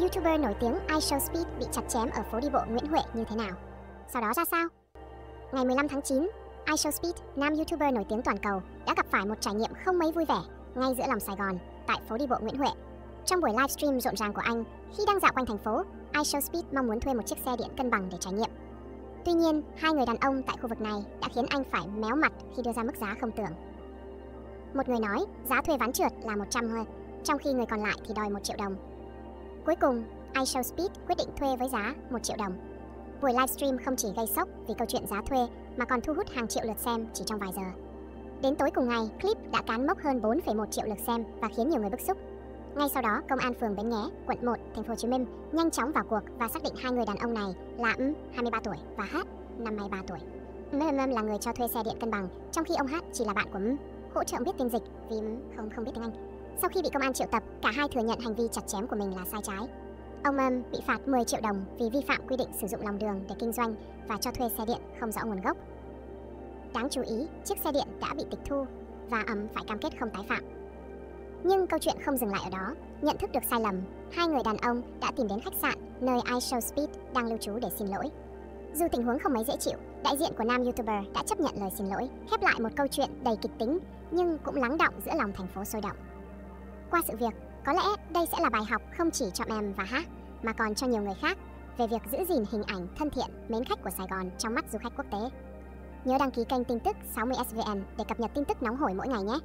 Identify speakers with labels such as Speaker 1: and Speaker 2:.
Speaker 1: YouTuber nổi tiếng iShowSpeed bị chặt chém ở phố đi bộ Nguyễn Huệ như thế nào? Sau đó ra sao? Ngày 15 tháng 9, iShowSpeed, nam YouTuber nổi tiếng toàn cầu, đã gặp phải một trải nghiệm không mấy vui vẻ ngay giữa lòng Sài Gòn, tại phố đi bộ Nguyễn Huệ. Trong buổi livestream rộn ràng của anh, khi đang dạo quanh thành phố, iShowSpeed mong muốn thuê một chiếc xe điện cân bằng để trải nghiệm. Tuy nhiên, hai người đàn ông tại khu vực này đã khiến anh phải méo mặt khi đưa ra mức giá không tưởng. Một người nói giá thuê ván trượt là 100 hơn, trong khi người còn lại thì đòi 1 triệu đồng. Cuối cùng, iShowSpeed quyết định thuê với giá 1 triệu đồng. Buổi livestream không chỉ gây sốc vì câu chuyện giá thuê mà còn thu hút hàng triệu lượt xem chỉ trong vài giờ. Đến tối cùng ngày, clip đã cán mốc hơn 4,1 triệu lượt xem và khiến nhiều người bức xúc. Ngay sau đó, công an phường Bến Nghé, quận 1, thành phố Hồ Chí Minh nhanh chóng vào cuộc và xác định hai người đàn ông này là M, 23 tuổi và H, 53 tuổi. M là người cho thuê xe điện cân bằng, trong khi ông H chỉ là bạn của M, hỗ trợ biết tiếng dịch vì M không không biết tiếng Anh. Sau khi bị công an triệu tập, cả hai thừa nhận hành vi chặt chém của mình là sai trái. Ông Mâm bị phạt 10 triệu đồng vì vi phạm quy định sử dụng lòng đường để kinh doanh và cho thuê xe điện không rõ nguồn gốc. Đáng chú ý, chiếc xe điện đã bị tịch thu và ấm phải cam kết không tái phạm. Nhưng câu chuyện không dừng lại ở đó. Nhận thức được sai lầm, hai người đàn ông đã tìm đến khách sạn nơi iShowSpeed đang lưu trú để xin lỗi. Dù tình huống không mấy dễ chịu, đại diện của nam YouTuber đã chấp nhận lời xin lỗi, khép lại một câu chuyện đầy kịch tính nhưng cũng lắng động giữa lòng thành phố sôi động. Qua sự việc, có lẽ đây sẽ là bài học không chỉ cho em và Hát mà còn cho nhiều người khác về việc giữ gìn hình ảnh thân thiện, mến khách của Sài Gòn trong mắt du khách quốc tế. Nhớ đăng ký kênh tin tức 60SVN để cập nhật tin tức nóng hổi mỗi ngày nhé!